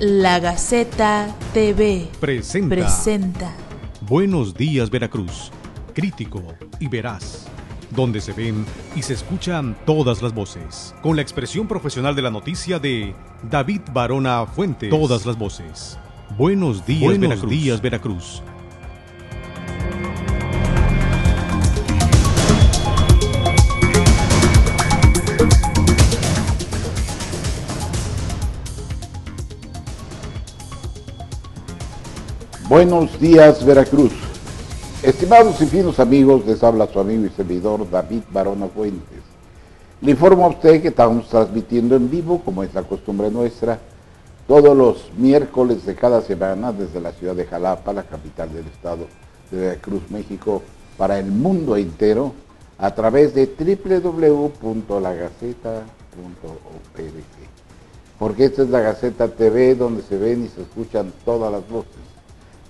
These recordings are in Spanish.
La Gaceta TV presenta, presenta Buenos días Veracruz, crítico y veraz, donde se ven y se escuchan todas las voces, con la expresión profesional de la noticia de David Barona Fuentes. Todas las voces. Buenos días Buenos Veracruz. días Veracruz. Buenos días, Veracruz. Estimados y finos amigos, les habla su amigo y servidor David Barona Fuentes. Le informo a usted que estamos transmitiendo en vivo, como es la costumbre nuestra, todos los miércoles de cada semana desde la ciudad de Jalapa, la capital del estado de Veracruz, México, para el mundo entero, a través de www.lagaceta.org. Porque esta es la Gaceta TV donde se ven y se escuchan todas las voces.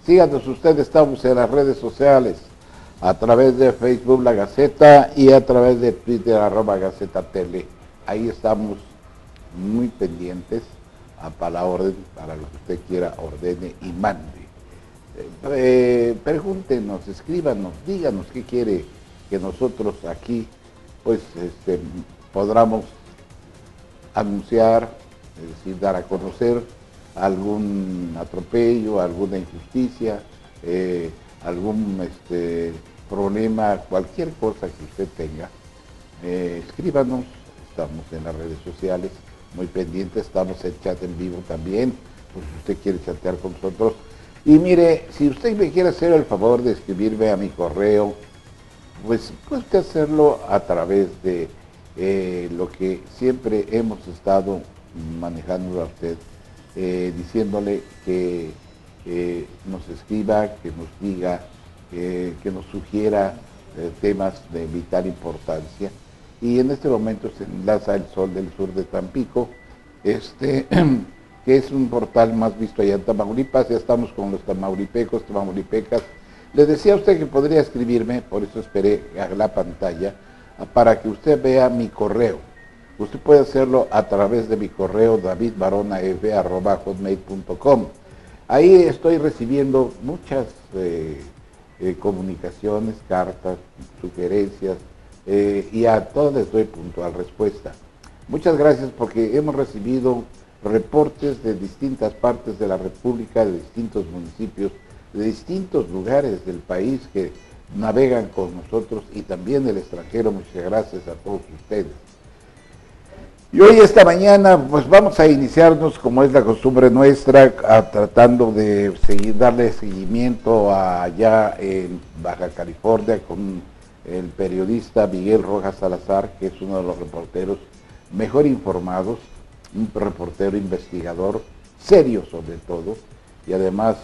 Síganos ustedes, estamos en las redes sociales, a través de Facebook La Gaceta y a través de Twitter arroba Gaceta Tele. Ahí estamos muy pendientes para la orden, para lo que usted quiera, ordene y mande. Eh, pregúntenos, escríbanos, díganos qué quiere que nosotros aquí pues este, podamos anunciar, es decir, dar a conocer algún atropello, alguna injusticia, eh, algún este, problema, cualquier cosa que usted tenga, eh, escríbanos, estamos en las redes sociales, muy pendientes, estamos en chat en vivo también, pues si usted quiere chatear con nosotros. Y mire, si usted me quiere hacer el favor de escribirme a mi correo, pues puede hacerlo a través de eh, lo que siempre hemos estado manejando a usted, eh, diciéndole que nos escriba, que nos diga, eh, que nos sugiera eh, temas de vital importancia. Y en este momento se enlaza el Sol del Sur de Tampico, este, que es un portal más visto allá en Tamaulipas, ya estamos con los tamaulipecos, tamaulipecas. Le decía a usted que podría escribirme, por eso esperé a la pantalla, para que usted vea mi correo. Usted puede hacerlo a través de mi correo davidbaronaf.com. Ahí estoy recibiendo muchas eh, eh, comunicaciones, cartas, sugerencias, eh, y a todas les doy puntual respuesta. Muchas gracias porque hemos recibido reportes de distintas partes de la República, de distintos municipios, de distintos lugares del país que navegan con nosotros y también del extranjero. Muchas gracias a todos ustedes. Y hoy esta mañana pues vamos a iniciarnos como es la costumbre nuestra tratando de seguir darle seguimiento allá en Baja California con el periodista Miguel Rojas Salazar, que es uno de los reporteros mejor informados, un reportero investigador, serio sobre todo, y además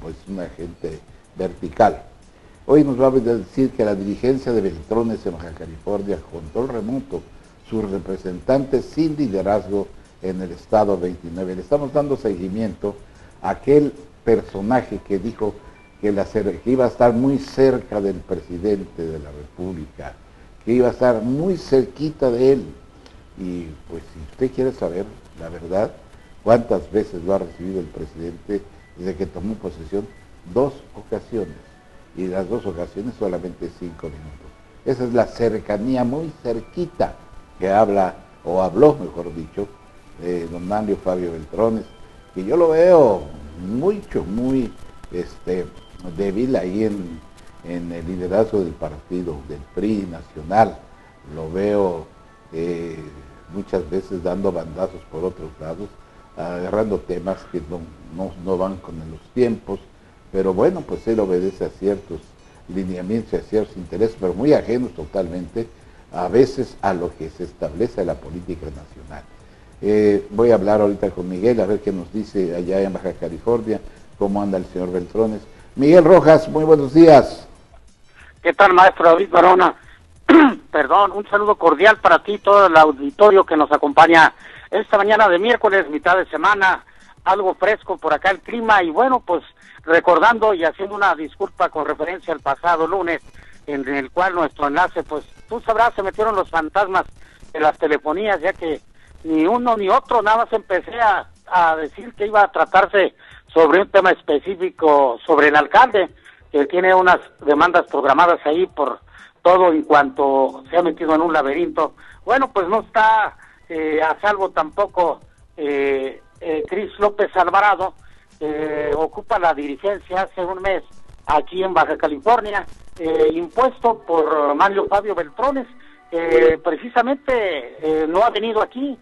pues un agente vertical. Hoy nos va a decir que la dirigencia de Beltrones en Baja California, control remoto, sus representantes sin liderazgo en el Estado 29. Le estamos dando seguimiento a aquel personaje que dijo que, que iba a estar muy cerca del presidente de la República, que iba a estar muy cerquita de él. Y pues si usted quiere saber la verdad, cuántas veces lo ha recibido el presidente desde que tomó posesión, dos ocasiones. Y las dos ocasiones solamente cinco minutos. Esa es la cercanía muy cerquita que habla, o habló, mejor dicho, eh, don Manlio Fabio Beltrones, que yo lo veo mucho, muy este, débil ahí en, en el liderazgo del partido, del PRI nacional. Lo veo eh, muchas veces dando bandazos por otros lados, agarrando temas que no, no, no van con los tiempos, pero bueno, pues él obedece a ciertos lineamientos a ciertos intereses, pero muy ajenos totalmente a veces a lo que se establece la política nacional. Eh, voy a hablar ahorita con Miguel, a ver qué nos dice allá en Baja California, cómo anda el señor Beltrones. Miguel Rojas, muy buenos días. ¿Qué tal, maestro David Barona? Perdón, un saludo cordial para ti, todo el auditorio que nos acompaña esta mañana de miércoles, mitad de semana, algo fresco por acá el clima y bueno, pues recordando y haciendo una disculpa con referencia al pasado lunes, en el cual nuestro enlace, pues tú sabrás, se metieron los fantasmas de las telefonías, ya que ni uno ni otro, nada más empecé a, decir que iba a tratarse sobre un tema específico sobre el alcalde, que tiene unas demandas programadas ahí por todo en cuanto se ha metido en un laberinto. Bueno, pues no está eh, a salvo tampoco eh, eh, Cris López Alvarado, que ocupa la dirigencia hace un mes aquí en Baja California, eh, impuesto por Mario Fabio Beltrones, que precisamente no ha venido aquí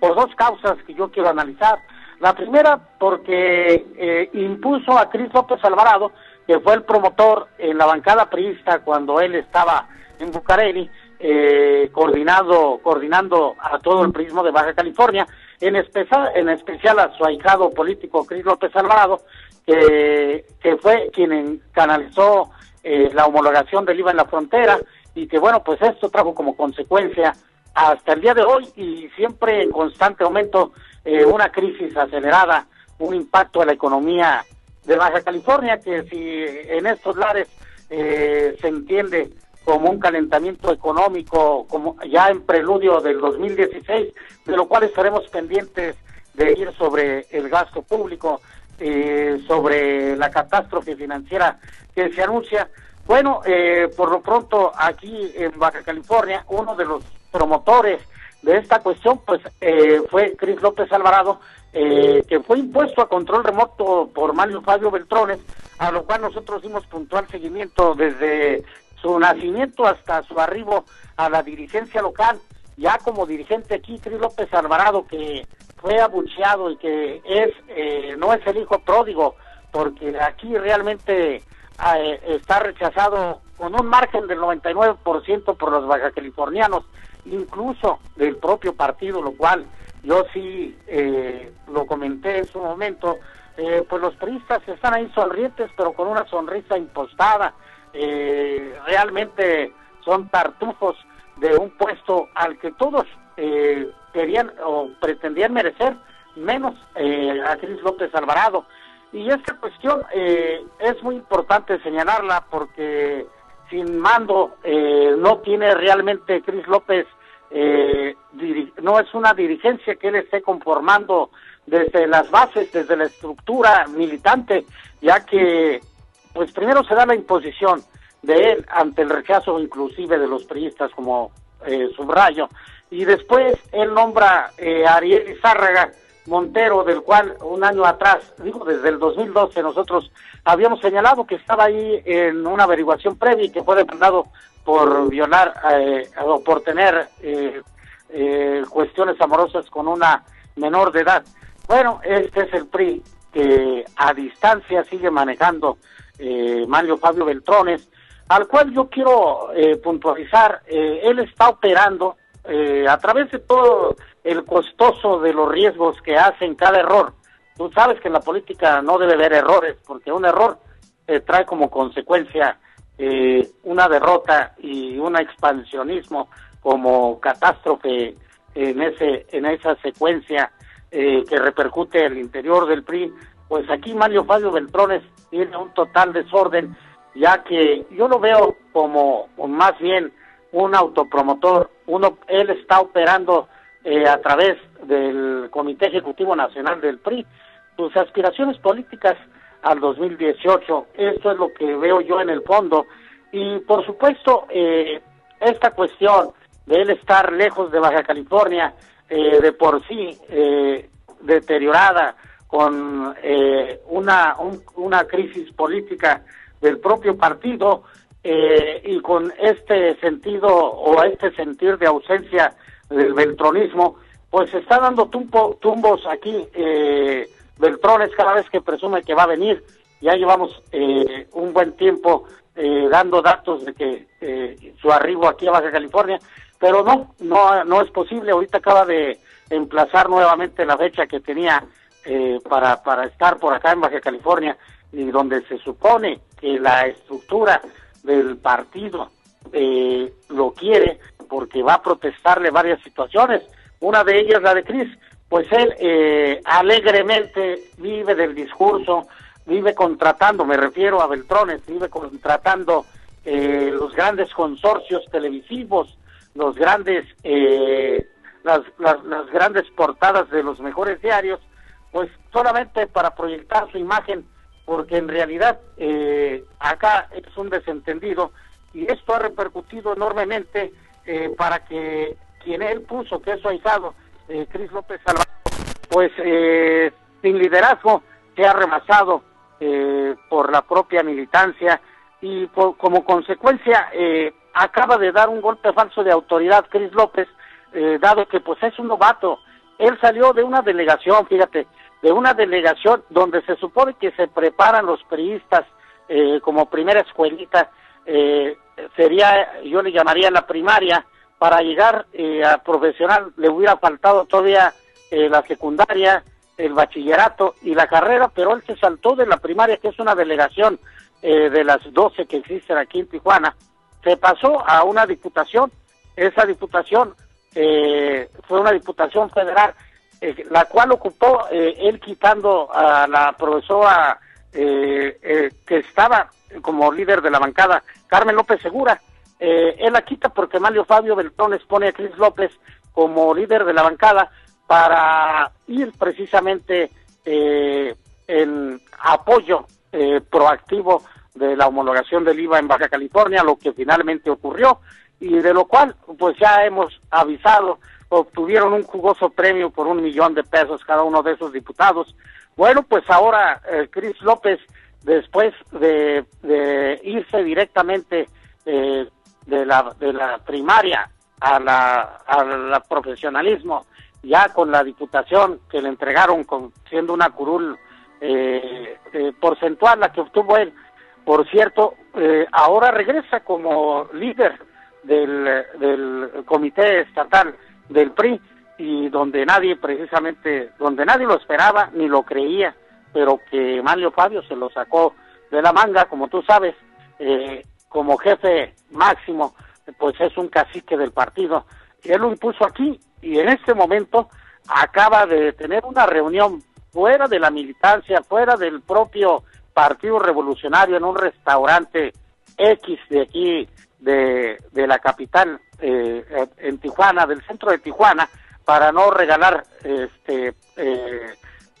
por dos causas que yo quiero analizar. La primera, porque impuso a Cris López Alvarado, que fue el promotor en la bancada priista cuando él estaba en Bucareli, eh, coordinado, coordinando a todo el prismo de Baja California, en especial, en especial a su ahijado político Cris López Alvarado, que, fue quien canalizó eh, la homologación del IVA en la frontera y que bueno, pues esto trajo como consecuencia hasta el día de hoy y siempre en constante aumento eh, una crisis acelerada, un impacto a la economía de Baja California que si en estos lares eh, se entiende como un calentamiento económico, como ya en preludio del 2016, de lo cual estaremos pendientes de ir sobre el gasto público, eh, sobre la catástrofe financiera que se anuncia. Bueno, eh, por lo pronto aquí en Baja California, uno de los promotores de esta cuestión, pues eh, fue Cris López Alvarado, que fue impuesto a control remoto por Mario Fabio Beltrones, a lo cual nosotros dimos puntual seguimiento desde su nacimiento hasta su arribo a la dirigencia local, ya como dirigente aquí, Cris López Alvarado, que fue abucheado y que es eh, no es el hijo pródigo, porque aquí realmente eh, está rechazado con un margen del 99% por los baja californianos, incluso del propio partido, lo cual yo sí eh, lo comenté en su momento, pues los periodistas están ahí sonrientes, pero con una sonrisa impostada, eh, realmente son tartufos de un puesto al que todos eh, querían o pretendían merecer, menos eh, a Cris López Alvarado. Y esta cuestión eh, es muy importante señalarla porque sin mando no tiene realmente Cris López, no es una dirigencia que él esté conformando desde las bases, desde la estructura militante, ya que pues primero se da la imposición de él ante el rechazo inclusive de los priistas como eh, subrayo y después él nombra eh, a Ariel Izárraga Montero del cual un año atrás, digo desde el 2012 nosotros habíamos señalado que estaba ahí en una averiguación previa y que fue demandado por violar eh, o por tener eh, cuestiones amorosas con una menor de edad. Bueno, este es el PRI que a distancia sigue manejando eh, Mario Fabio Beltrones, al cual yo quiero eh, puntualizar, eh, él está operando a través de todo el costoso de los riesgos que hacen cada error. Tú sabes que en la política no debe haber errores, porque un error trae como consecuencia una derrota y un expansionismo como catástrofe en ese en esa secuencia que repercute al interior del PRI pues aquí Mario Fabio Beltrones tiene un total desorden, ya que yo lo veo como más bien un autopromotor, uno, él está operando eh, a través del Comité Ejecutivo Nacional del PRI sus aspiraciones políticas al 2018, esto es lo que veo yo en el fondo, y por supuesto eh, esta cuestión de él estar lejos de Baja California, eh, de por sí deteriorada, con eh, una, una crisis política del propio partido eh, y con este sentido o este sentir de ausencia del beltronismo, pues está dando tumbos aquí, eh, Beltrones cada vez que presume que va a venir, ya llevamos eh, un buen tiempo dando datos de que su arribo aquí a Baja California, pero no, no, no es posible, ahorita acaba de emplazar nuevamente la fecha que tenía eh, para, para estar por acá en Baja California y donde se supone que la estructura del partido eh, lo quiere porque va a protestarle varias situaciones. Una de ellas la de Cris, pues él eh, alegremente vive del discurso, vive contratando, me refiero a Beltrones, vive contratando los grandes consorcios televisivos, los grandes las, las, las grandes portadas de los mejores diarios, pues solamente para proyectar su imagen, porque en realidad eh, acá es un desentendido y esto ha repercutido enormemente eh, para que quien él puso, que es su ahijado, eh, Cris López Salvador, pues eh, sin liderazgo se ha rebasado eh, por la propia militancia y por, como consecuencia eh, acaba de dar un golpe falso de autoridad Cris López, dado que pues es un novato. Él salió de una delegación, fíjate, de una delegación donde se supone que se preparan los periodistas eh, como primera escuelita, eh, sería, yo le llamaría la primaria, para llegar eh, a profesional le hubiera faltado todavía eh, la secundaria, el bachillerato y la carrera, pero él se saltó de la primaria, que es una delegación eh, de las 12 que existen aquí en Tijuana, se pasó a una diputación, esa diputación eh, fue una diputación federal, eh, la cual ocupó eh, él quitando a la profesora eh, eh, que estaba como líder de la bancada, Carmen López Segura, eh, él la quita porque Mario Fabio Beltrones pone a Cris López como líder de la bancada para ir precisamente eh, en apoyo proactivo de la homologación del IVA en Baja California, lo que finalmente ocurrió y de lo cual pues ya hemos avisado, obtuvieron un jugoso premio por un millón de pesos cada uno de esos diputados. Bueno, pues ahora eh, Cris López, después de, de irse directamente eh, de, la, de la primaria a la, profesionalismo, ya con la diputación que le entregaron con, siendo una curul eh, eh, porcentual la que obtuvo él. Por cierto, eh, ahora regresa como líder del comité estatal del PRI y donde nadie precisamente, donde nadie lo esperaba ni lo creía, pero que Mario Fabio se lo sacó de la manga, como tú sabes, eh, como jefe máximo, pues es un cacique del partido. Él lo impuso aquí y en este momento acaba de tener una reunión fuera de la militancia, fuera del propio Partido Revolucionario en un restaurante X de aquí, de, de la capital, eh, en Tijuana, del centro de Tijuana, para no regalar este eh,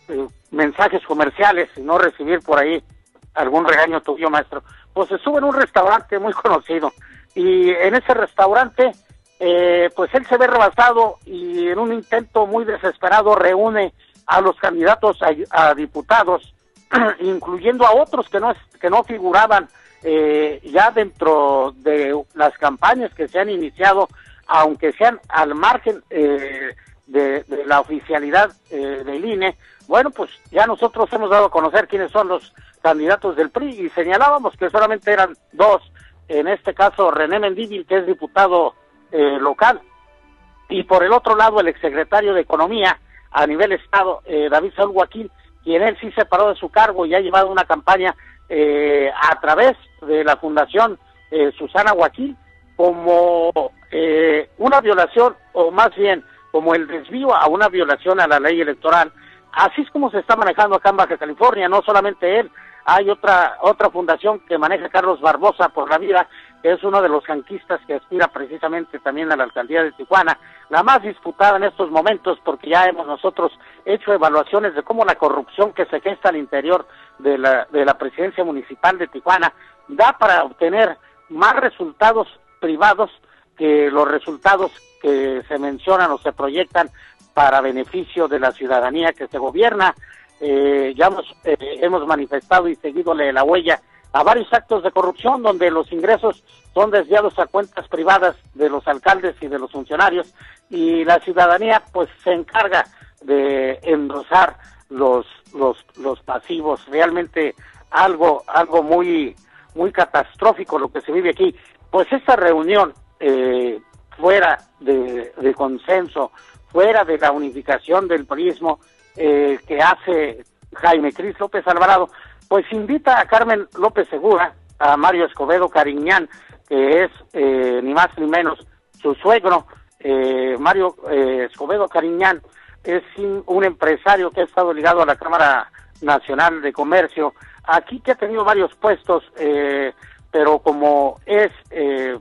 eh, mensajes comerciales y no recibir por ahí algún regaño tuyo, maestro. Pues se sube en un restaurante muy conocido y en ese restaurante eh, pues él se ve rebasado y en un intento muy desesperado reúne a los candidatos a, a diputados, incluyendo a otros que no, que no figuraban eh, ya dentro de las campañas que se han iniciado, aunque sean al margen eh, de, la oficialidad eh, del INE, bueno, pues ya nosotros hemos dado a conocer quiénes son los candidatos del PRI y señalábamos que solamente eran dos, en este caso René Mendívil, que es diputado eh, local, y por el otro lado el exsecretario de Economía a nivel Estado, eh, David Saúl Joaquín, quien él sí se paró de su cargo y ha llevado una campaña eh, a través de la Fundación eh, Susana Joaquín como eh, una violación, o más bien como el desvío a una violación a la ley electoral. Así es como se está manejando acá en Baja California, no solamente él, hay otra otra fundación que maneja Carlos Barbosa por la vida, que es uno de los janquistas que aspira precisamente también a la alcaldía de Tijuana, la más disputada en estos momentos porque ya hemos nosotros hecho evaluaciones de cómo la corrupción que se gesta al interior de la, de la presidencia municipal de Tijuana da para obtener más resultados privados que los resultados que se mencionan o se proyectan para beneficio de la ciudadanía que se gobierna. Eh, ya hemos, eh, hemos manifestado y seguidole la huella a varios actos de corrupción donde los ingresos son desviados a cuentas privadas de los alcaldes y de los funcionarios y la ciudadanía pues se encarga de endosar los los los pasivos. Realmente algo algo muy muy catastrófico lo que se vive aquí. Pues esta reunión eh, fuera de, de consenso fuera de la unificación del prismo eh, que hace Jaime Cris López Alvarado, pues invita a Carmen López Segura, a Mario Escobedo Cariñán, que es eh, ni más ni menos su suegro, eh, Mario eh, Escobedo Cariñán, es un empresario que ha estado ligado a la Cámara Nacional de Comercio, aquí que ha tenido varios puestos, eh, pero como es eh,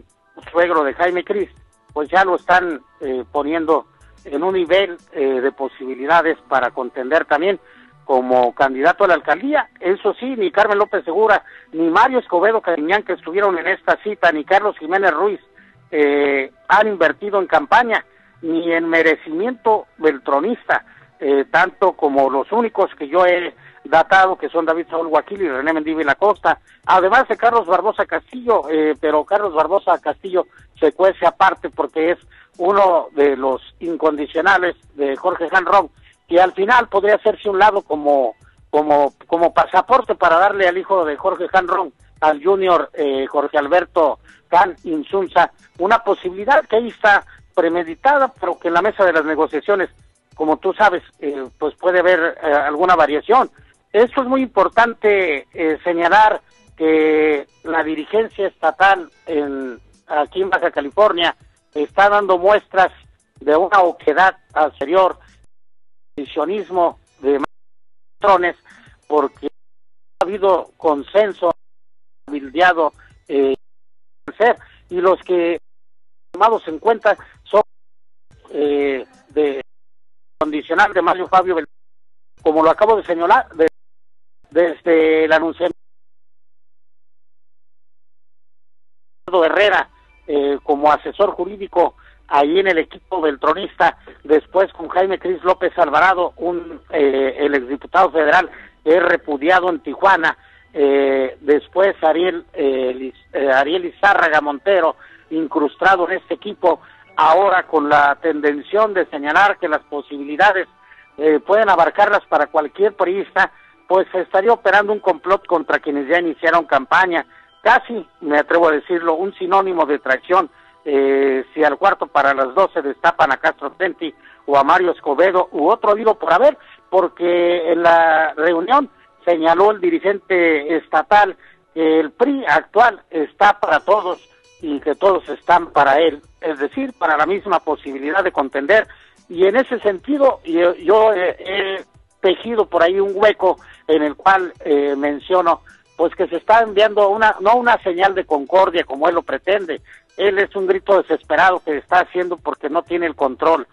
suegro de Jaime Cris, pues ya lo están eh, poniendo en un nivel de posibilidades para contender también como candidato a la alcaldía. Eso sí, ni Carmen López Segura, ni Mario Escobedo Cariñán, que estuvieron en esta cita, ni Carlos Jiménez Ruiz, eh, han invertido en campaña, ni en merecimiento beltronista, eh, tanto como los únicos que yo he datado, que son David Saúl Guaquil y René Mendive La Costa, además de Carlos Barbosa Castillo, pero Carlos Barbosa Castillo se cuece aparte porque es uno de los incondicionales de Jorge Janrón, que al final podría hacerse un lado como, como, como pasaporte para darle al hijo de Jorge Janrón, al junior eh, Jorge Alberto Can Insunza, una posibilidad que ahí está premeditada, pero que en la mesa de las negociaciones, como tú sabes, eh, pues puede haber eh, alguna variación. Esto es muy importante señalar que la dirigencia estatal en, aquí en Baja California está dando muestras de una oquedad anterior, visionismo de patrones, porque ha habido consenso bildeado eh, y los que tomados en cuenta son eh, de condicional de Mario Fabio como lo acabo de señalar desde el anuncio de Herrera eh, como asesor jurídico ahí en el equipo del tronista, después con Jaime Cris López Alvarado, un, eh, el exdiputado federal es repudiado en Tijuana, eh, después Ariel, eh, Ariel Izárraga Montero, incrustado en este equipo, ahora con la tendención de señalar que las posibilidades pueden abarcarlas para cualquier periodista, pues estaría operando un complot contra quienes ya iniciaron campaña, casi, me atrevo a decirlo, un sinónimo de traición. Eh, si al cuarto para las doce destapan a Castro Tenti o a Mario Escobedo u otro digo por haber, porque en la reunión señaló el dirigente estatal que el PRI actual está para todos y que todos están para él, es decir, para la misma posibilidad de contender. Y en ese sentido, yo, he, tejido por ahí un hueco en el cual eh, menciono pues que se está enviando una, no una señal de concordia como él lo pretende, él es un grito desesperado que está haciendo porque no tiene el control.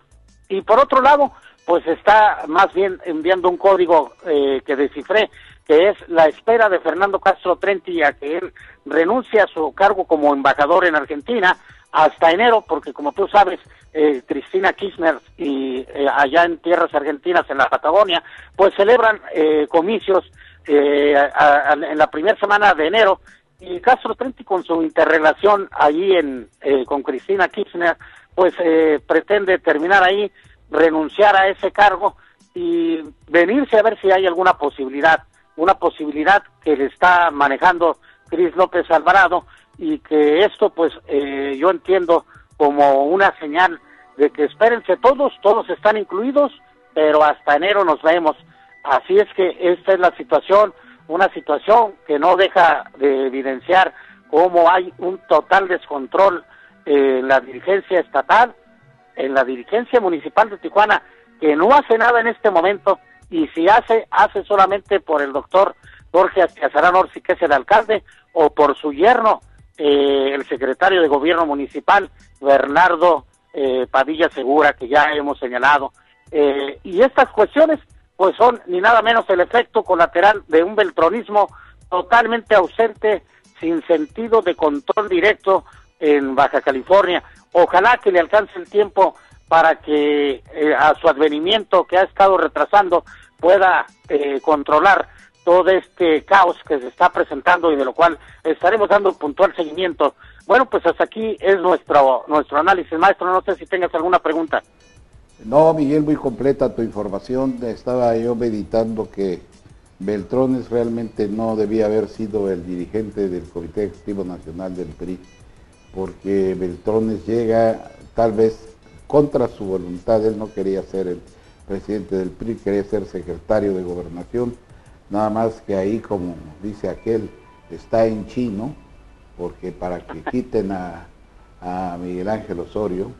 Y por otro lado, pues está más bien enviando un código eh, que descifré, que es la espera de Fernando Castro Trenti a que él renuncie a su cargo como embajador en Argentina hasta enero, porque como tú sabes, eh, Cristina Kirchner y eh, allá en tierras argentinas, en la Patagonia, pues celebran comicios eh, en la primera semana de enero y Castro Trenti con su interrelación allí en, eh, con Cristina Kirchner, pues eh, pretende terminar ahí, renunciar a ese cargo y venirse a ver si hay alguna posibilidad, una posibilidad que le está manejando Cris López Alvarado y que esto pues eh, yo entiendo como una señal de que espérense todos, todos están incluidos, pero hasta enero nos vemos. Así es que esta es la situación, una situación que no deja de evidenciar cómo hay un total descontrol en la dirigencia estatal, en la dirigencia municipal de Tijuana, que no hace nada en este momento y si hace, hace solamente por el doctor Jorge Azarán Orsi, que es el alcalde, o por su yerno, eh, el secretario de gobierno municipal, Bernardo eh, Padilla Segura, que ya hemos señalado. Eh, y estas cuestiones pues son ni nada menos el efecto colateral de un beltronismo totalmente ausente, sin sentido de control directo en Baja California. Ojalá que le alcance el tiempo para que eh, a su advenimiento que ha estado retrasando pueda eh, controlar todo este caos que se está presentando y de lo cual estaremos dando puntual seguimiento. Bueno, pues hasta aquí es nuestro nuestro análisis, maestro. No sé si tengas alguna pregunta. No, Miguel, muy completa tu información. Estaba yo meditando que Beltrones realmente no debía haber sido el dirigente del Comité Ejecutivo Nacional del PRI, porque Beltrones llega tal vez contra su voluntad, él no quería ser el presidente del PRI, quería ser secretario de gobernación, nada más que ahí, como dice aquel, está en chino, porque para que quiten a, a Miguel Ángel Osorio,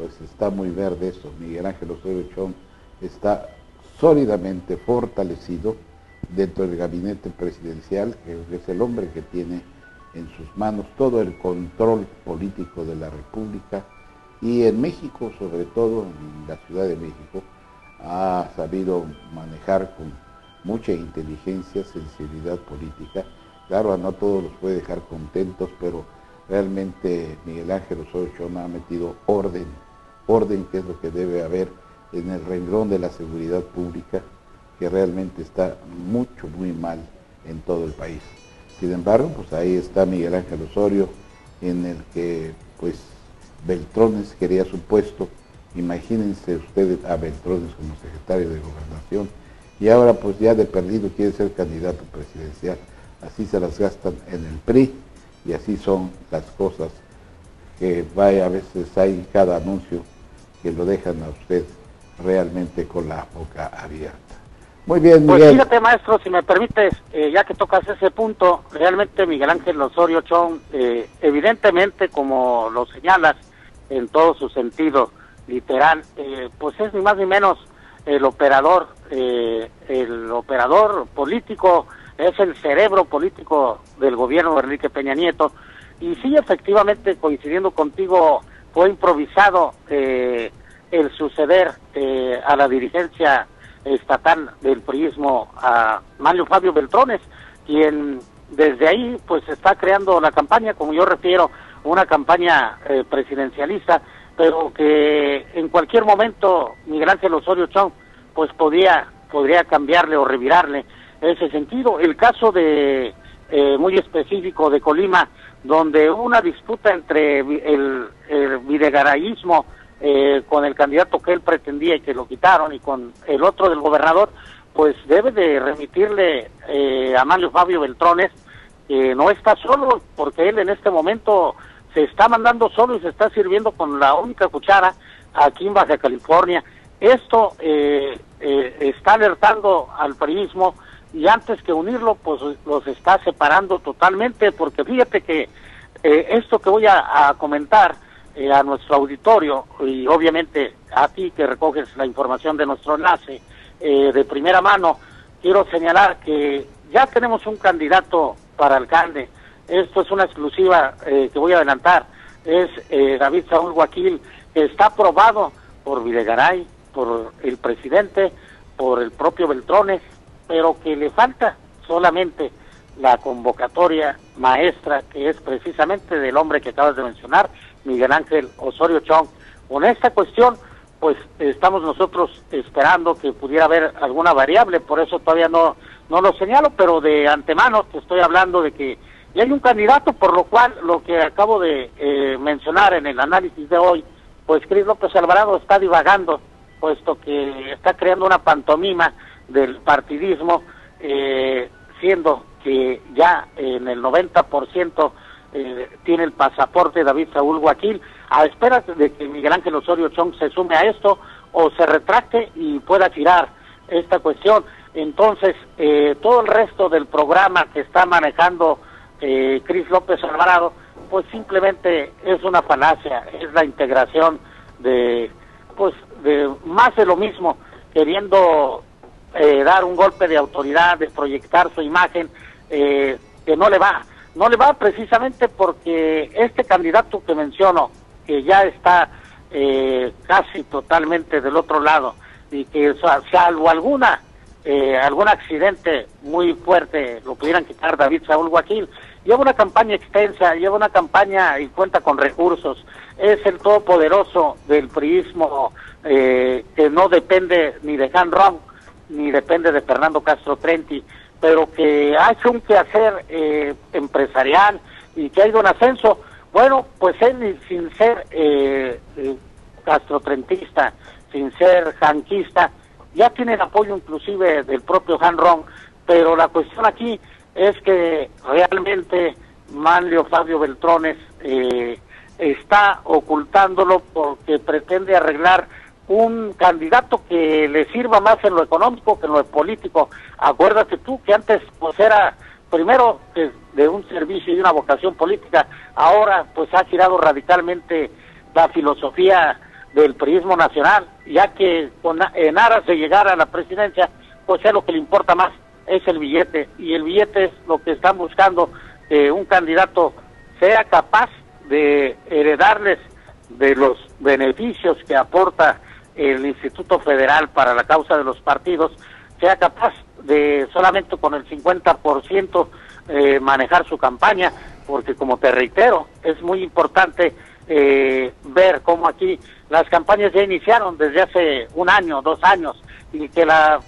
pues está muy verde eso. Miguel Ángel Osorio Chón está sólidamente fortalecido dentro del gabinete presidencial, que es el hombre que tiene en sus manos todo el control político de la República y en México, sobre todo en la Ciudad de México, ha sabido manejar con mucha inteligencia, sensibilidad política. Claro, no todos los puede dejar contentos, pero realmente Miguel Ángel Osorio Chong ha metido orden, orden que es lo que debe haber en el renglón de la seguridad pública, que realmente está mucho, muy mal en todo el país. Sin embargo, pues ahí está Miguel Ángel Osorio, en el que pues Beltrones quería su puesto, imagínense ustedes a Beltrones como secretario de Gobernación, y ahora pues ya de perdido quiere ser candidato presidencial. Así se las gastan en el PRI y así son las cosas que vaya, a veces hay cada anuncio que lo dejan a usted realmente con la boca abierta. Muy bien, pues Miguel. Pues fíjate, maestro, si me permites, eh, ya que tocas ese punto, realmente Miguel Ángel Osorio Chong, eh, evidentemente, como lo señalas, en todo su sentido literal, eh, pues es ni más ni menos el operador, el operador político, es el cerebro político del gobierno de Enrique Peña Nieto. Y sí, efectivamente, coincidiendo contigo, fue improvisado el suceder a la dirigencia estatal del priismo a Mario Fabio Beltrones, quien desde ahí pues está creando la campaña, como yo refiero, una campaña eh, presidencialista, pero que en cualquier momento Miguel Ángel Osorio Chong pues podría, podría cambiarle o revirarle ese sentido. El caso de eh, muy específico de Colima, donde hubo una disputa entre el, el videgarayismo eh, con el candidato que él pretendía y que lo quitaron y con el otro del gobernador, pues debe de remitirle eh, a Mario Fabio Beltrones que no está solo, porque él en este momento se está mandando solo y se está sirviendo con la única cuchara aquí en Baja California. Esto eh, está alertando al periodismo y antes que unirlo, pues los está separando totalmente, porque fíjate que esto que voy a comentar, eh, a nuestro auditorio y obviamente a ti que recoges la información de nuestro enlace eh, de primera mano, quiero señalar que ya tenemos un candidato para alcalde. Esto es una exclusiva eh, que voy a adelantar. Es David Saúl Guaquil, que está aprobado por Videgaray, por el presidente, por el propio Beltrones, pero que le falta solamente la convocatoria maestra, que es precisamente del hombre que acabas de mencionar, Miguel Ángel Osorio Chong. Con esta cuestión, pues estamos nosotros esperando que pudiera haber alguna variable, por eso todavía no, no lo señalo, pero de antemano te estoy hablando de que ya hay un candidato, por lo cual lo que acabo de eh, mencionar en el análisis de hoy, pues Cris López Alvarado está divagando, puesto que está creando una pantomima del partidismo, eh, siendo que ya en el 90% eh, tiene el pasaporte David Saúl Guaquil, a espera de que Miguel Ángel Osorio Chong se sume a esto o se retracte y pueda tirar esta cuestión. Entonces, eh, todo el resto del programa que está manejando eh, Cris López Alvarado, pues simplemente es una falacia, es la integración de, pues, de más de lo mismo, queriendo eh, dar un golpe de autoridad, de proyectar su imagen, que no le va. No le va precisamente porque este candidato que menciono, que ya está eh, casi totalmente del otro lado, y que salvo alguna eh, algún accidente muy fuerte lo pudieran quitar David Saúl Guaquil, lleva una campaña extensa, lleva una campaña y cuenta con recursos, es el todopoderoso del priismo eh, que no depende ni de Han Ron, ni depende de Fernando Castro Trenti, pero que ha hecho un quehacer eh, empresarial y que ha ido en ascenso, bueno, pues él sin ser eh, eh, castrotrentista, sin ser janquista, ya tiene el apoyo inclusive del propio Han Ron, pero la cuestión aquí es que realmente Manlio Fabio Beltrones eh, está ocultándolo porque pretende arreglar un candidato que le sirva más en lo económico que en lo político. Acuérdate tú que antes pues era primero de un servicio y una vocación política, ahora pues ha girado radicalmente la filosofía del periodismo nacional, ya que en aras de llegar a la presidencia, pues es lo que le importa más, es el billete, y el billete es lo que están buscando, que un candidato sea capaz de heredarles de los beneficios que aporta el Instituto Federal para la causa de los partidos, sea capaz de solamente con el 50% eh, manejar su campaña, porque como te reitero, es muy importante eh, ver cómo aquí las campañas ya iniciaron desde hace un año, dos años, y que la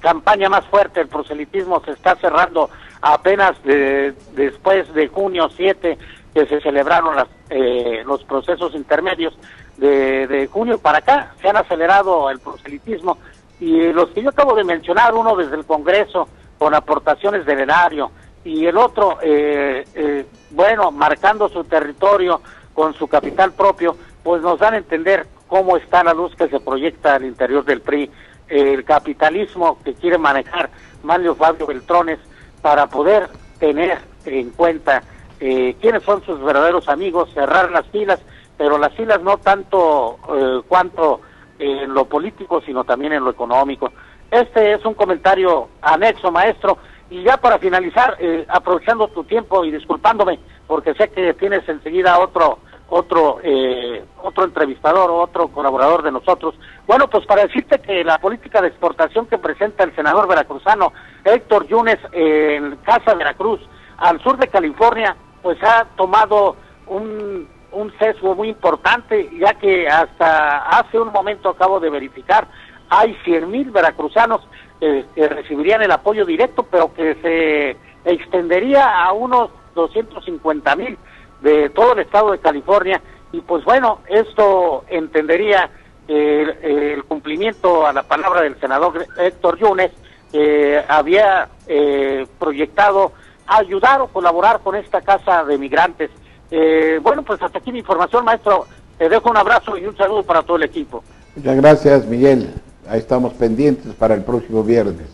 campaña más fuerte, el proselitismo, se está cerrando apenas después de junio 7, que se celebraron las, eh, los procesos intermedios de, de junio para acá, se han acelerado el proselitismo. Y los que yo acabo de mencionar, uno desde el Congreso con aportaciones del erario y el otro, eh, eh, bueno, marcando su territorio con su capital propio, pues nos dan a entender cómo está la luz que se proyecta al interior del PRI, el capitalismo que quiere manejar Mario Fabio Beltrones para poder tener en cuenta eh, quiénes son sus verdaderos amigos, cerrar las filas, pero las filas no tanto eh, cuanto en lo político, sino también en lo económico. Este es un comentario anexo, maestro. Y ya para finalizar, eh, aprovechando tu tiempo y disculpándome, porque sé que tienes enseguida otro otro eh, otro entrevistador o otro colaborador de nosotros. Bueno, pues para decirte que la política de exportación que presenta el senador veracruzano Héctor Yunes en Casa Veracruz, al sur de California, pues ha tomado un, un sesgo muy importante, ya que hasta hace un momento acabo de verificar, hay 100 mil veracruzanos que recibirían el apoyo directo, pero que se extendería a unos 250 mil de todo el estado de California. Y pues bueno, esto entendería el, cumplimiento a la palabra del senador Héctor Yunes, que había eh, proyectado ayudar o colaborar con esta casa de migrantes. Eh, bueno, pues hasta aquí mi información, maestro. Te dejo un abrazo y un saludo para todo el equipo. Muchas gracias, Miguel. Ahí estamos pendientes para el próximo viernes.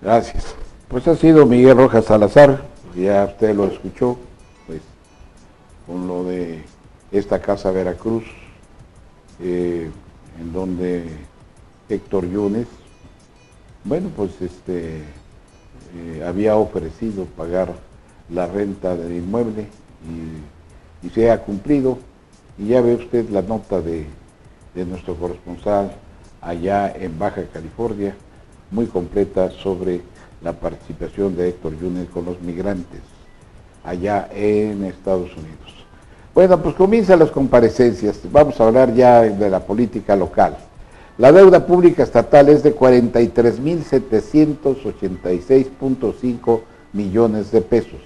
Gracias. Pues ha sido Miguel Rojas Salazar, ya usted lo escuchó, pues con lo de esta casa Veracruz, eh, en donde Héctor Yunes, bueno, pues este eh, había ofrecido pagar la renta del inmueble y, se ha cumplido. Y ya ve usted la nota de, nuestro corresponsal allá en Baja California, muy completa sobre la participación de Héctor Yunes con los migrantes allá en Estados Unidos. Bueno, pues comienzan las comparecencias. Vamos a hablar ya de la política local. La deuda pública estatal es de 43.786.5 millones de pesos.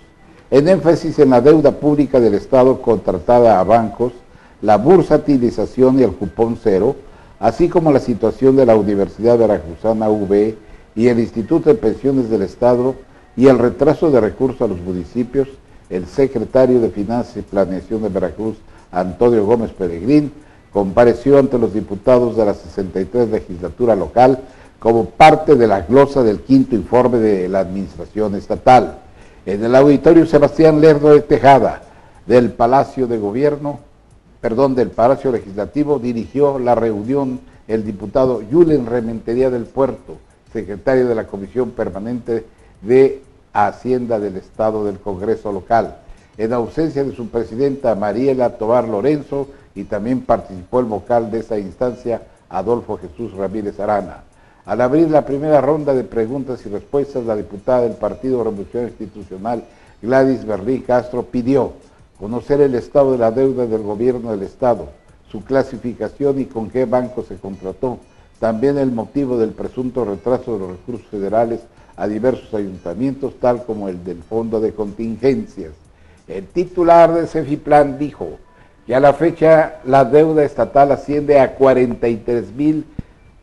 En énfasis en la deuda pública del Estado contratada a bancos, la bursatilización y el cupón cero, así como la situación de la Universidad Veracruzana UB y el Instituto de Pensiones del Estado y el retraso de recursos a los municipios, el secretario de Finanzas y Planeación de Veracruz, Antonio Gómez Peregrín, compareció ante los diputados de la 63 legislatura local como parte de la glosa del quinto informe de la Administración Estatal. En el auditorio Sebastián Lerdo de Tejada del Palacio de Gobierno, perdón, del Palacio Legislativo, dirigió la reunión el diputado Julen Rementería del Puerto, secretario de la Comisión Permanente de Hacienda del Estado del Congreso Local, en ausencia de su presidenta Mariela Tobar Lorenzo, y también participó el vocal de esa instancia, Adolfo Jesús Ramírez Arana. Al abrir la primera ronda de preguntas y respuestas, la diputada del Partido Revolución Institucional, Gladys Berlín Castro, pidió conocer el estado de la deuda del gobierno del Estado, su clasificación y con qué banco se contrató, también el motivo del presunto retraso de los recursos federales a diversos ayuntamientos, tal como el del Fondo de Contingencias. El titular de Cefiplan dijo, y a la fecha la deuda estatal asciende a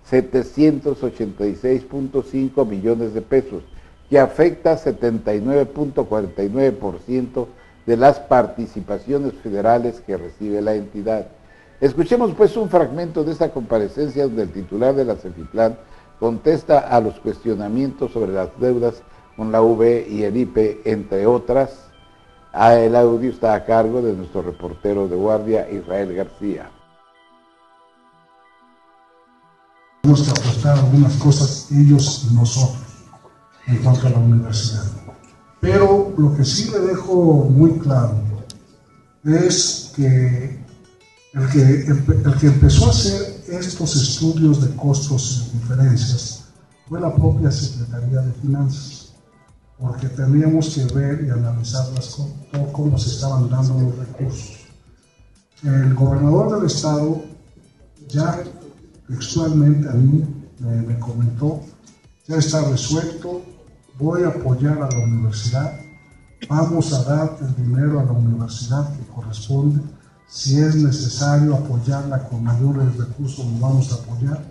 43.786.5 millones de pesos, que afecta 79.49% de las participaciones federales que recibe la entidad. Escuchemos pues un fragmento de esta comparecencia donde el titular de la CEFIPLAN contesta a los cuestionamientos sobre las deudas con la V y el IPE, entre otras, Ah, el audio está a cargo de nuestro reportero de guardia, Israel García. Que aportar algunas cosas ellos y nosotros en cuanto a la universidad. Pero lo que sí le dejo muy claro es que el que, el que empezó a hacer estos estudios de costos y diferencias fue la propia Secretaría de Finanzas, porque teníamos que ver y analizar cómo se estaban dando los recursos. El gobernador del estado ya textualmente a mí me, comentó, ya está resuelto, voy a apoyar a la universidad, vamos a dar el dinero a la universidad que corresponde, si es necesario apoyarla con mayores recursos, lo vamos a apoyar,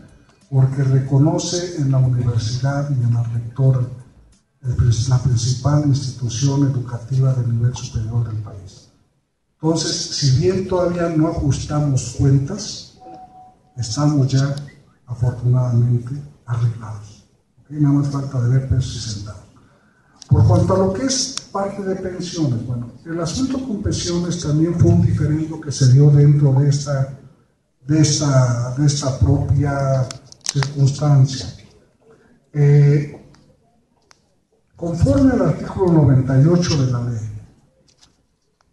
porque reconoce en la universidad y en la rectora la principal institución educativa de nivel superior del país. Entonces, si bien todavía no ajustamos cuentas, estamos ya afortunadamente arreglados. ¿Okay? Nada más falta de ver pesos y centavos. Por cuanto a lo que es parte de pensiones, bueno, el asunto con pensiones también fue un diferendo que se dio dentro de esta, de esta, de esta propia circunstancia. Eh, conforme al artículo 98 de la ley,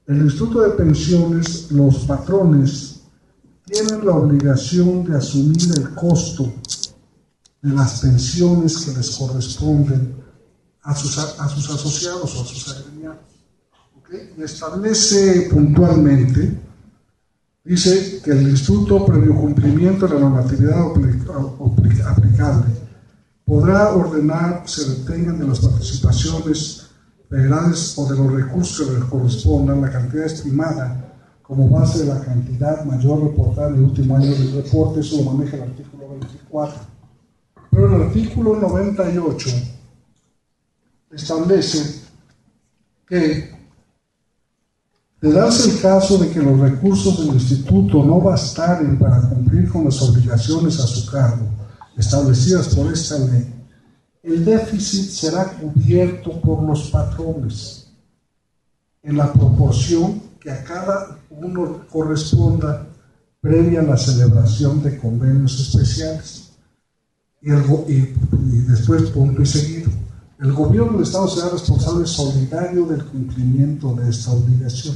el Instituto de Pensiones, los patrones tienen la obligación de asumir el costo de las pensiones que les corresponden a sus, asociados o a sus agremiados. Establece puntualmente, dice que el instituto, previo cumplimiento de la normatividad aplicable, podrá ordenar se detengan de las participaciones federales o de los recursos que les correspondan la cantidad estimada como base de la cantidad mayor reportada en el último año del reporte, eso lo maneja el artículo 24. Pero el artículo 98 establece que de darse el caso de que los recursos del instituto no bastaren para cumplir con las obligaciones a su cargo establecidas por esta ley, el déficit será cubierto por los patrones en la proporción que a cada uno corresponda previa a la celebración de convenios especiales. Y, después, punto y seguido, el gobierno del Estado será responsable solidario del cumplimiento de esta obligación.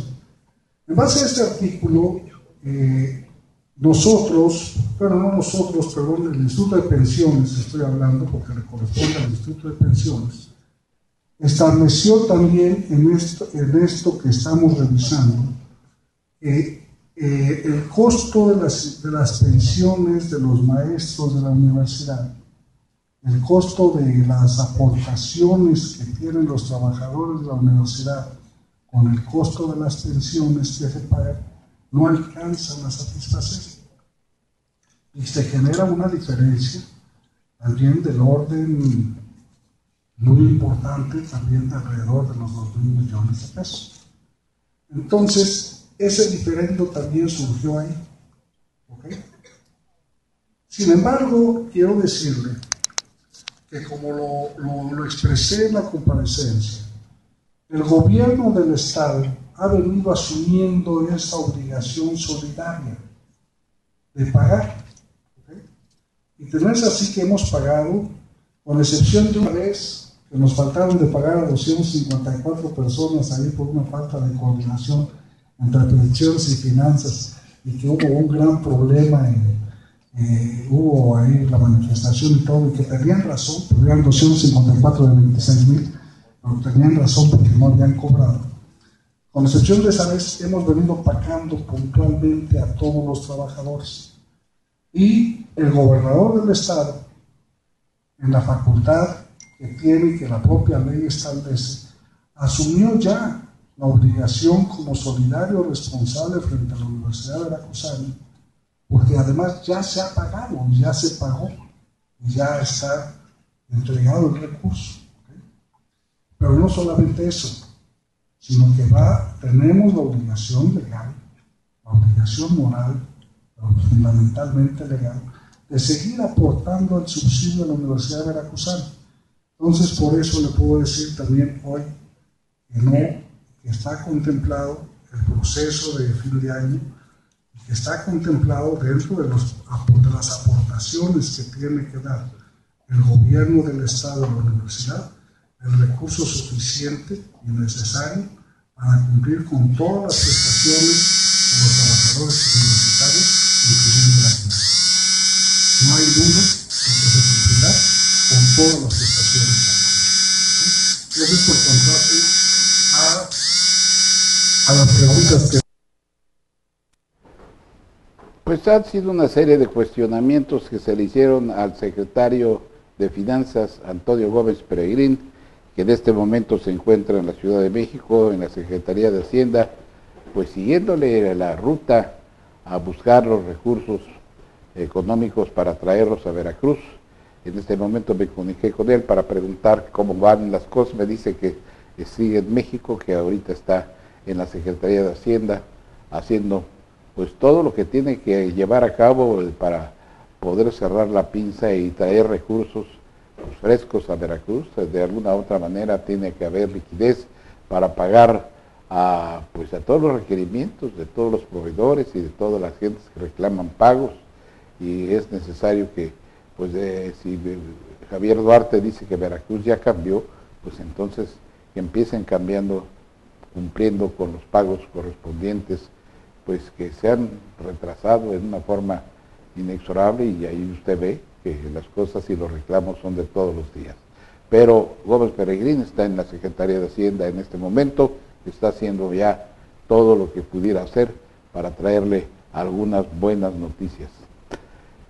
En base a este artículo, eh, nosotros, bueno, no nosotros, perdón, el Instituto de Pensiones, estoy hablando porque le corresponde al Instituto de Pensiones, estableció también en en esto que estamos revisando eh, el costo de las, de las pensiones de los maestros de la universidad, el costo de las aportaciones que tienen los trabajadores de la universidad con el costo de las pensiones que se pagan, no alcanzan a satisfacer. Y se genera una diferencia también del orden muy importante también de alrededor de los 2 mil millones de pesos. Entonces, ese diferendo también surgió ahí. Sin embargo, quiero decirle que como lo, lo expresé en la comparecencia, el gobierno del Estado ha venido asumiendo esa obligación solidaria de pagar. Y tenés así que hemos pagado, con excepción de una vez que nos faltaron de pagar a 254 personas ahí por una falta de coordinación entre pensiones y finanzas y que hubo un gran problema eh, hubo ahí la manifestación y todo, y que tenían razón, porque eran 254 de 26 mil, pero tenían razón porque no habían cobrado. Con excepción de esa vez, hemos venido pagando puntualmente a todos los trabajadores. Y el gobernador del estado, en la facultad que tiene que la propia ley establece, asumió ya la obligación como solidario responsable frente a la Universidad de Veracruzana, porque además ya se ha pagado, ya se pagó, ya está entregado el recurso. Pero no solamente eso, sino que va, tenemos la obligación legal, la obligación moral, fundamentalmente legal, de seguir aportando el subsidio a la Universidad de Veracruzana entonces, por eso le puedo decir también hoy que no, está contemplado el proceso de fin de año, que está contemplado dentro de, las aportaciones que tiene que dar el gobierno del Estado a la universidad, el recurso suficiente y necesario para cumplir con todas las prestaciones de los trabajadores universitarios, inclusive de la clase. No hay duda de que se cumplirá con todas las prestaciones. Eso es por contraste a, a las preguntas que pues ha sido una serie de cuestionamientos que se le hicieron al secretario de Finanzas, Antonio Gómez Peregrín, que en este momento se encuentra en la Ciudad de México, en la Secretaría de Hacienda, pues siguiéndole la ruta a buscar los recursos económicos para traerlos a Veracruz. En este momento me comuniqué con él para preguntar cómo van las cosas. Me dice que sigue en México, que ahorita está en la Secretaría de Hacienda haciendo pues todo lo que tiene que llevar a cabo para poder cerrar la pinza y traer recursos frescos a Veracruz, de alguna u otra manera tiene que haber liquidez para pagar a, pues, a todos los requerimientos de todos los proveedores y de todas las gentes que reclaman pagos. Y es necesario que, pues si Javier Duarte dice que Veracruz ya cambió, pues entonces empiecen cambiando, cumpliendo con los pagos correspondientes pues que se han retrasado en una forma inexorable y ahí usted ve que las cosas y los reclamos son de todos los días. Pero Gómez Peregrín está en la Secretaría de Hacienda en este momento, está haciendo ya todo lo que pudiera hacer para traerle algunas buenas noticias.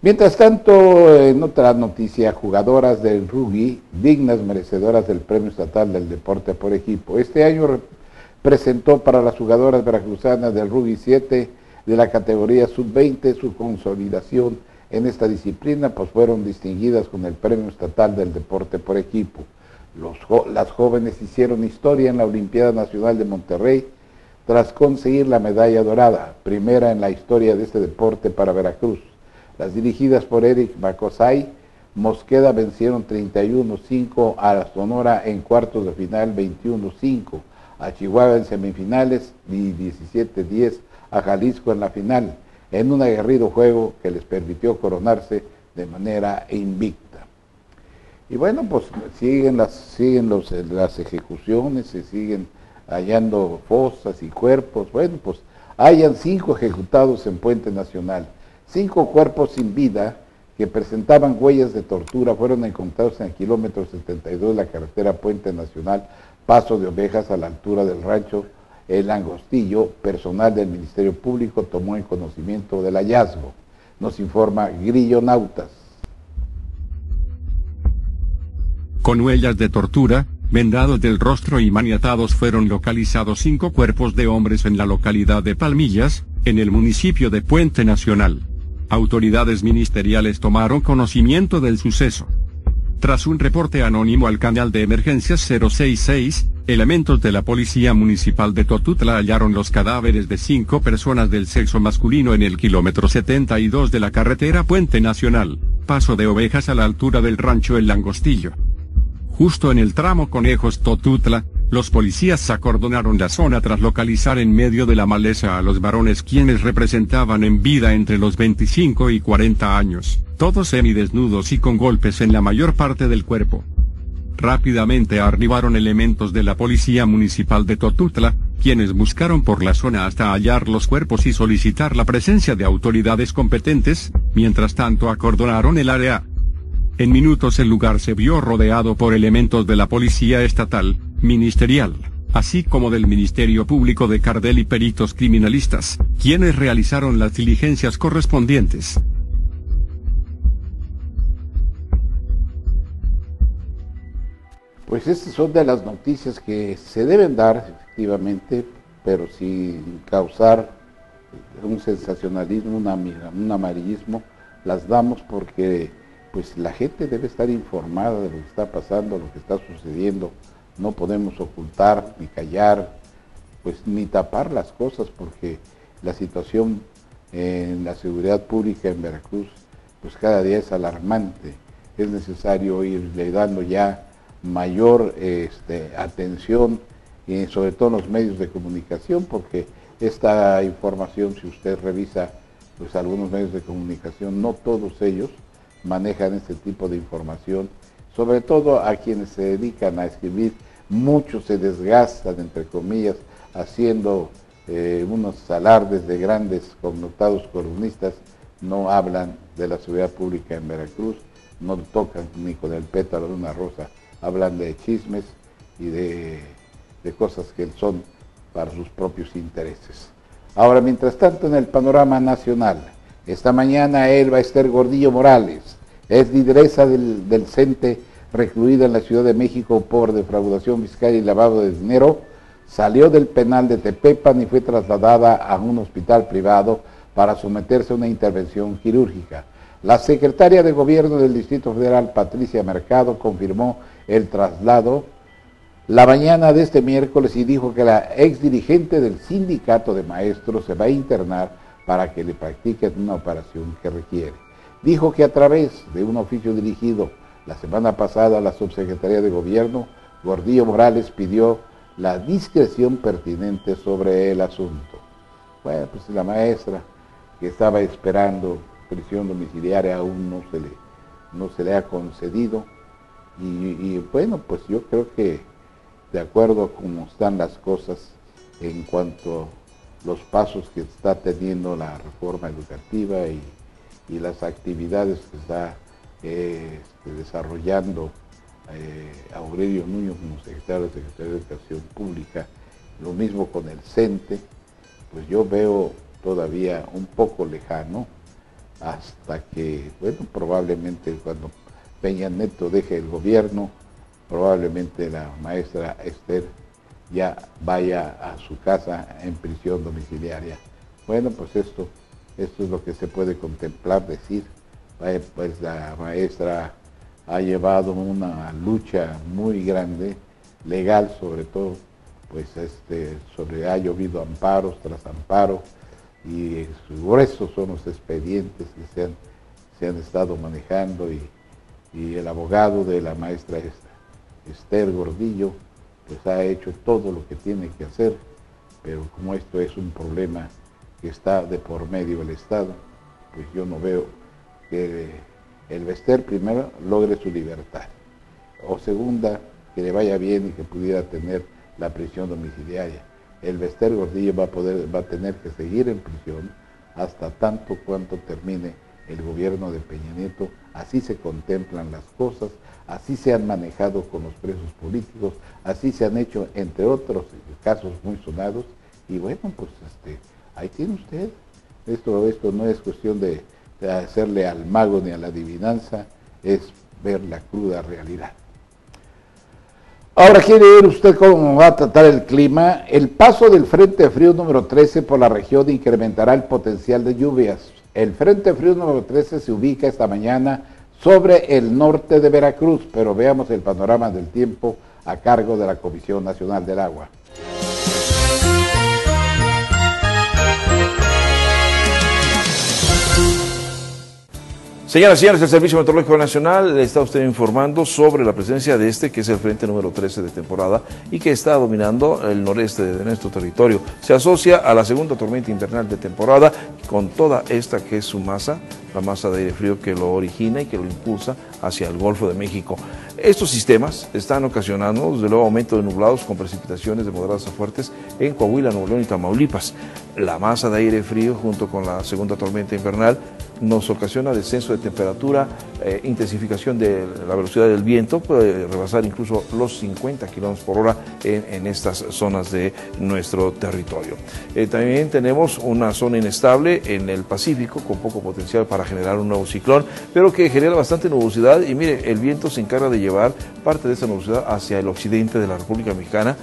Mientras tanto, en otra noticia, jugadoras del rugby, dignas merecedoras del Premio Estatal del Deporte por Equipo. Este año presentó para las jugadoras veracruzanas del Rugby 7 de la categoría sub-20 su consolidación en esta disciplina, pues fueron distinguidas con el Premio Estatal del Deporte por Equipo. las jóvenes hicieron historia en la Olimpiada Nacional de Monterrey tras conseguir la medalla dorada, primera en la historia de este deporte para Veracruz. Las dirigidas por Eric Bacosay, Mosqueda vencieron 31-5 a Sonora en cuartos de final 21-5 a Chihuahua en semifinales y 17-10 a Jalisco en la final, en un aguerrido juego que les permitió coronarse de manera invicta. Y bueno, pues siguen las, siguen los, las ejecuciones, se siguen hallando fosas y cuerpos. Bueno, pues hayan cinco ejecutados en Puente Nacional, cinco cuerpos sin vida que presentaban huellas de tortura fueron encontrados en el kilómetro 72 de la carretera Puente Nacional Paso de Ovejas a la altura del rancho El Angostillo, personal del Ministerio Público tomó en conocimiento del hallazgo. Nos informa Grillo Nautas. Con huellas de tortura, vendados del rostro y maniatados fueron localizados cinco cuerpos de hombres en la localidad de Palmillas, en el municipio de Puente Nacional. Autoridades ministeriales tomaron conocimiento del suceso. Tras un reporte anónimo al canal de emergencias 066, elementos de la Policía Municipal de Totutla hallaron los cadáveres de cinco personas del sexo masculino en el kilómetro 72 de la carretera Puente Nacional, paso de ovejas a la altura del rancho El Langostillo. Justo en el tramo Conejos Totutla, los policías acordonaron la zona tras localizar en medio de la maleza a los varones quienes representaban en vida entre los 25 y 40 años todos semidesnudos y con golpes en la mayor parte del cuerpo. Rápidamente arribaron elementos de la Policía Municipal de Totutla, quienes buscaron por la zona hasta hallar los cuerpos y solicitar la presencia de autoridades competentes, mientras tanto acordonaron el área. En minutos el lugar se vio rodeado por elementos de la Policía Estatal, Ministerial, así como del Ministerio Público de Cardel y peritos criminalistas, quienes realizaron las diligencias correspondientes. Pues estas son de las noticias que se deben dar efectivamente, pero sin causar un sensacionalismo, un amarillismo, las damos porque pues la gente debe estar informada de lo que está pasando, lo que está sucediendo. No podemos ocultar ni callar, pues ni tapar las cosas porque la situación en la seguridad pública en Veracruz pues cada día es alarmante. Es necesario irle dando ya mayor este, atención, y sobre todo en los medios de comunicación, porque esta información, si usted revisa pues, algunos medios de comunicación, no todos ellos manejan este tipo de información, sobre todo a quienes se dedican a escribir, muchos se desgastan, entre comillas, haciendo eh, unos alardes de grandes connotados columnistas, no hablan de la seguridad pública en Veracruz, no tocan ni con el pétalo de una rosa, hablan de chismes y de, de cosas que son para sus propios intereses. Ahora, mientras tanto, en el panorama nacional, esta mañana Elba Esther Gordillo Morales es lideresa del, del CENTE recluida en la Ciudad de México por defraudación fiscal y lavado de dinero, salió del penal de Tepepan y fue trasladada a un hospital privado para someterse a una intervención quirúrgica. La secretaria de Gobierno del Distrito Federal, Patricia Mercado, confirmó el traslado la mañana de este miércoles y dijo que la ex dirigente del sindicato de maestros se va a internar para que le practiquen una operación que requiere. Dijo que a través de un oficio dirigido la semana pasada la subsecretaría de Gobierno, Gordillo Morales pidió la discreción pertinente sobre el asunto. Bueno, pues la maestra que estaba esperando prisión domiciliaria aún no se le, no se le ha concedido. Y, y bueno, pues yo creo que de acuerdo a cómo están las cosas en cuanto a los pasos que está teniendo la reforma educativa y, las actividades que está eh, desarrollando eh, Aurelio Nuño como secretario de Secretaría de Educación Pública, lo mismo con el CENTE, pues yo veo todavía un poco lejano hasta que, bueno, probablemente cuando Peña Neto deje el gobierno, probablemente la maestra Esther ya vaya a su casa en prisión domiciliaria. Bueno, pues esto, esto es lo que se puede contemplar, decir. Pues la maestra ha llevado una lucha muy grande, legal sobre todo, pues este, sobre ha llovido amparos tras amparos y gruesos son los expedientes que se han, se han estado manejando y, y el abogado de la maestra Esther Esther Gordillo, pues ha hecho todo lo que tiene que hacer, pero como esto es un problema que está de por medio del Estado, pues yo no veo que el Bester primero logre su libertad, o segunda, que le vaya bien y que pudiera tener la prisión domiciliaria. El Bester Gordillo va a, poder, va a tener que seguir en prisión hasta tanto cuanto termine el gobierno de Peña Nieto, así se contemplan las cosas, así se han manejado con los presos políticos, así se han hecho entre otros casos muy sonados, y bueno, pues este, ahí tiene usted, esto, esto no es cuestión de, hacerle al mago ni a la adivinanza, es ver la cruda realidad. Ahora quiere ver usted cómo va a tratar el clima. El paso del Frente Frío número 13 por la región incrementará el potencial de lluvias. El Frente Frío número 13 se ubica esta mañana sobre el norte de Veracruz, pero veamos el panorama del tiempo a cargo de la Comisión Nacional del Agua. Señoras y señores, el Servicio Meteorológico Nacional le está usted informando sobre la presencia de este, que es el frente número 13 de temporada y que está dominando el noreste de nuestro territorio. Se asocia a la segunda tormenta invernal de temporada con toda esta que es su masa, la masa de aire frío que lo origina y que lo impulsa hacia el Golfo de México. Estos sistemas están ocasionando, desde luego, aumento de nublados con precipitaciones de moderadas a fuertes en Coahuila, Nuevo León y Tamaulipas. La masa de aire frío, junto con la segunda tormenta invernal, nos ocasiona descenso de temperatura, eh, intensificación de la velocidad del viento, puede rebasar incluso los 50 kilómetros por hora en, estas zonas de nuestro territorio. Eh, también tenemos una zona inestable en el Pacífico con poco potencial para generar un nuevo ciclón, pero que genera bastante nubosidad y mire, el viento se encarga de llevar parte de esa nubosidad hacia el occidente de la República Mexicana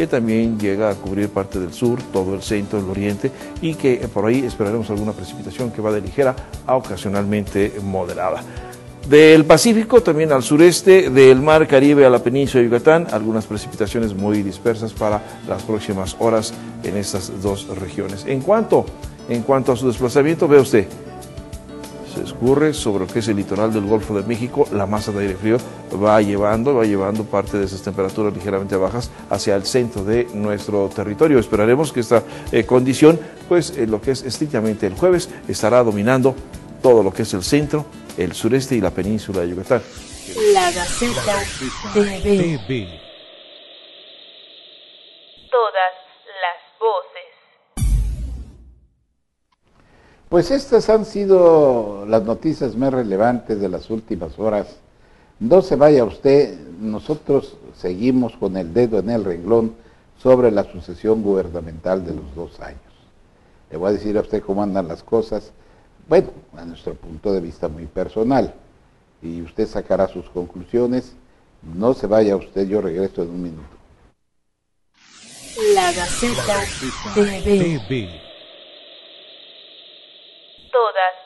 que también llega a cubrir parte del sur, todo el centro, el oriente y que por ahí esperaremos alguna precipitación que va de ligera a ocasionalmente moderada. Del Pacífico también al sureste, del Mar Caribe a la península de Yucatán, algunas precipitaciones muy dispersas para las próximas horas en estas dos regiones. En cuanto, en cuanto a su desplazamiento, ve usted, se escurre sobre lo que es el litoral del Golfo de México, la masa de aire frío va llevando, va llevando parte de esas temperaturas ligeramente bajas hacia el centro de nuestro territorio. Esperaremos que esta eh, condición, pues en lo que es estrictamente el jueves, estará dominando todo lo que es el centro, el sureste y la península de Yucatán. La Gaceta TV. Pues estas han sido las noticias más relevantes de las últimas horas. No se vaya usted, nosotros seguimos con el dedo en el renglón sobre la sucesión gubernamental de los dos años. Le voy a decir a usted cómo andan las cosas, bueno, a nuestro punto de vista muy personal, y usted sacará sus conclusiones. No se vaya usted, yo regreso en un minuto. La Gaceta TV. TV todas